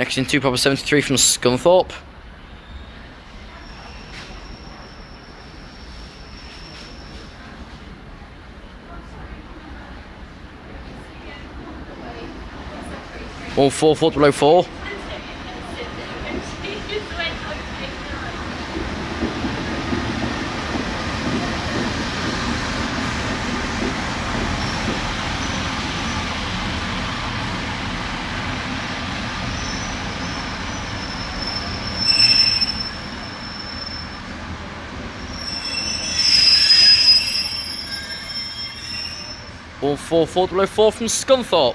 Next in two proper 73 from Scunthorpe. One four four below four. One four four below four from Scunthorpe.